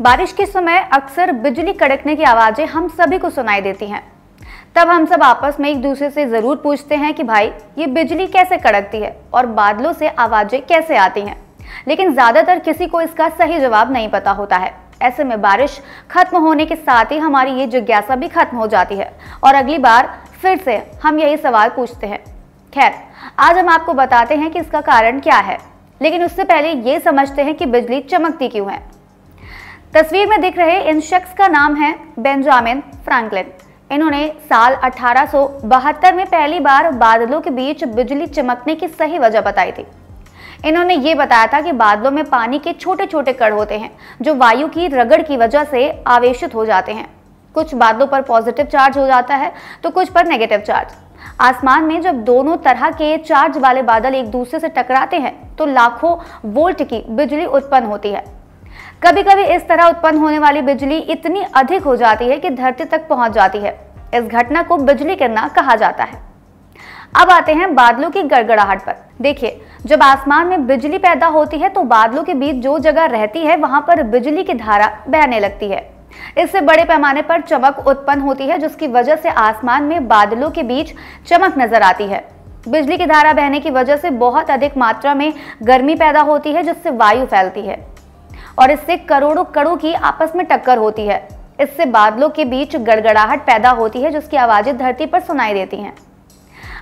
बारिश के समय अक्सर बिजली कड़कने की आवाज़ें हम सभी को सुनाई देती हैं। तब हम सब आपस में एक दूसरे से ज़रूर पूछते हैं कि भाई, ये बिजली कैसे कड़कती है और बादलों से आवाज़ें कैसे आती हैं? लेकिन ज़्यादातर किसी को इसका सही जवाब नहीं पता होता है। ऐसे में बारिश खत्म होने के साथ ही हमारी ये जिज्ञासा भी खत्म हो जाती है और अगली बार फिर से हम यही सवाल पूछते हैं। खैर, आज हम आपको बताते हैं कि इसका कारण क्या है। लेकिन उससे पहले ये समझते हैं कि बिजली चमकती क्यों है। तस्वीर में दिख रहे इन शख्स का नाम है बेंजामिन फ्रैंकलिन। इन्होंने साल अठारह सौ बहत्तर में पहली बार बादलों के बीच बिजली चमकने की सही वजह बताई थी। इन्होंने ये बताया था कि बादलों में पानी के छोटे छोटे कण होते हैं, जो वायु की रगड़ की वजह से आवेशित हो जाते हैं। कुछ बादलों पर पॉजिटिव चार्ज हो जाता है तो कुछ पर नेगेटिव चार्ज। आसमान में जब दोनों तरह के चार्ज वाले बादल एक दूसरे से टकराते हैं तो लाखों वोल्ट की बिजली उत्पन्न होती है। कभी कभी इस तरह उत्पन्न होने वाली बिजली इतनी अधिक हो जाती है कि धरती तक पहुँच जाती है। इस घटना को बिजली गिरना कहा जाता है। अब आते हैं बादलों की गड़गड़ाहट पर। देखिए, जब आसमान में बिजली पैदा होती है तो बादलों के बीच जो जगह रहती है, वहाँ पर बिजली की धारा बहने लगती है। इससे बड़े पैमाने पर चमक उत्पन्न होती है, जिसकी वजह से आसमान में बादलों के बीच चमक नज़र आती है। बिजली की धारा बहने की वजह से बहुत अधिक मात्रा में गर्मी पैदा होती है, जिससे वायु फैलती है। और इससे करोड़ों कड़ों की आपस में टक्कर होती है। इससे बादलों के बीच गड़गड़ाहट पैदा होती है, जिसकी आवाज़ें धरती पर सुनाई देती हैं।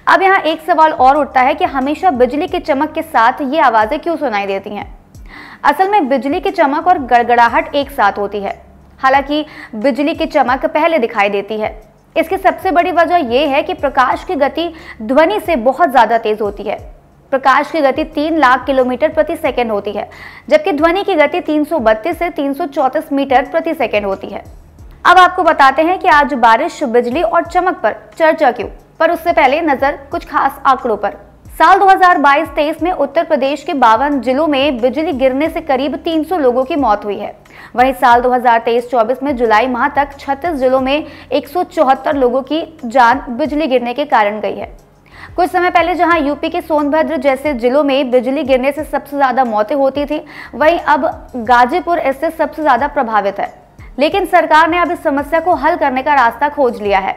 अब यहाँ एक सवाल और उठता है कि हमेशा बिजली की चमक के साथ ये आवाज़ें क्यों सुनाई देती हैं? असल में बिजली की चमक और गड़गड़ाहट एक साथ होती है। हालाँकि बिजली की चमक पहले दिखाई देती है। इसकी सबसे बड़ी वजह यह है कि प्रकाश की गति ध्वनि से बहुत ज़्यादा तेज होती है। प्रकाश की गति तीन लाख किलोमीटर प्रति सेकंड होती है, जबकि ध्वनि की गति 332 से 334 मीटर प्रति सेकंड होती है। अब आपको बताते हैं कि आज बारिश, बिजली और चमक पर चर्चा क्यों? पर उससे पहले नज़र कुछ खास आंकड़ों पर। साल 2022-23 में उत्तर प्रदेश के बावन जिलों में बिजली गिरने से करीब 300 लोगों की मौत हुई है। वहीं साल 2023-24 में जुलाई माह तक 36 जिलों में एक सौ चौहत्तर लोगों की जान बिजली गिरने के कारण गई है। कुछ समय पहले जहाँ यूपी के सोनभद्र जैसे जिलों में बिजली गिरने से सबसे ज़्यादा मौतें होती थी, वहीं अब गाजीपुर इससे सबसे ज़्यादा प्रभावित है। लेकिन सरकार ने अब इस समस्या को हल करने का रास्ता खोज लिया है।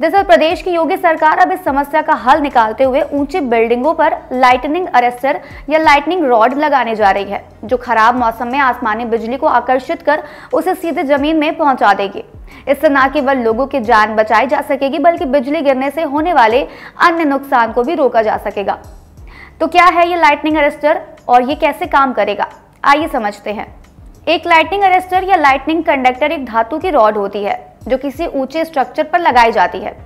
दरअसल प्रदेश की योगी सरकार अब इस समस्या का हल निकालते हुए ऊँची बिल्डिंगों पर लाइटनिंग अरेस्टर या लाइटनिंग रॉड लगाने जा रही है, जो खराब मौसम में आसमानी बिजली को आकर्षित कर उसे सीधे ज़मीन में पहुँचा देगी। इससे न केवल लोगों की जान बचाई जा सकेगी, बल्कि बिजली गिरने से होने वाले अन्य नुकसान को भी रोका जा सकेगा। तो क्या है ये लाइटनिंग अरेस्टर और ये कैसे काम करेगा? आइए समझते हैं। एक लाइटनिंग अरेस्टर या लाइटनिंग कंडक्टर एक धातु की रॉड होती है। जो किसी ऊँचे स्ट्रक्चर पर लगाई जाती है।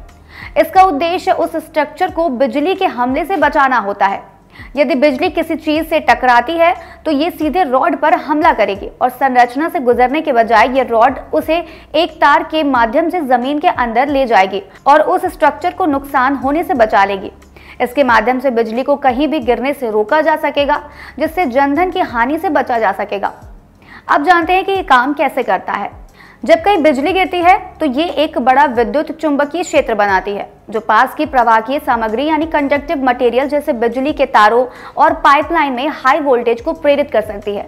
इसका उद्देश्य उस स्ट्रक्चर को बिजली के हमले से बचाना होता है। यदि बिजली किसी चीज़ से टकराती है तो ये सीधे रॉड पर हमला करेगी और संरचना से गुजरने के बजाय ये रॉड उसे एक तार के माध्यम से ज़मीन के अंदर ले जाएगी और उस स्ट्रक्चर को नुकसान होने से बचा लेगी। इसके माध्यम से बिजली को कहीं भी गिरने से रोका जा सकेगा, जिससे जनधन की हानि से बचा जा सकेगा। अब जानते हैं कि ये काम कैसे करता है। जब कहीं बिजली गिरती है तो ये एक बड़ा विद्युत चुंबकीय क्षेत्र बनाती है, जो पास की प्रवाहकीय सामग्री यानी कंडक्टिव मटेरियल जैसे बिजली के तारों और पाइपलाइन में हाई वोल्टेज को प्रेरित कर सकती है।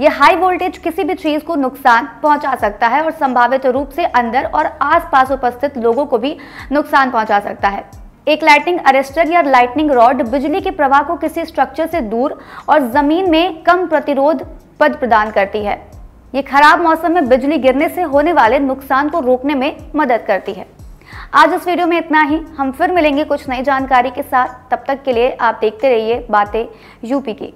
ये हाई वोल्टेज किसी भी चीज़ को नुकसान पहुँचा सकता है और संभावित रूप से अंदर और आसपास उपस्थित लोगों को भी नुकसान पहुँचा सकता है। एक लाइटनिंग अरेस्टर या लाइटनिंग रॉड बिजली के प्रवाह को किसी स्ट्रक्चर से दूर और ज़मीन में कम प्रतिरोध पद प्रदान करती है। ये खराब मौसम में बिजली गिरने से होने वाले नुकसान को रोकने में मदद करती है। आज इस वीडियो में इतना ही। हम फिर मिलेंगे कुछ नई जानकारी के साथ। तब तक के लिए आप देखते रहिए बातें यूपी की।